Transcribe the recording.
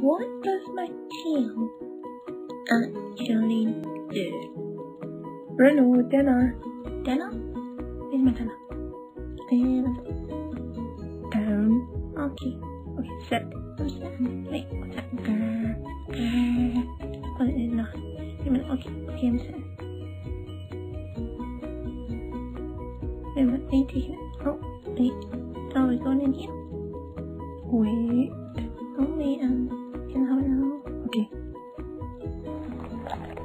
What does my tail actually do? Bruno, dinner. Dinner? Where's my dinner? Um, Down. okay. Okay, sit. I'm sitting. Wait, what's that? Grr, grr. Oh, it is not. Wait a minute. Okay, okay, I'm sitting. Wait a minute. I need to hear. Oh, wait. Oh, we're going in here. Wait. Um. Abrámelo.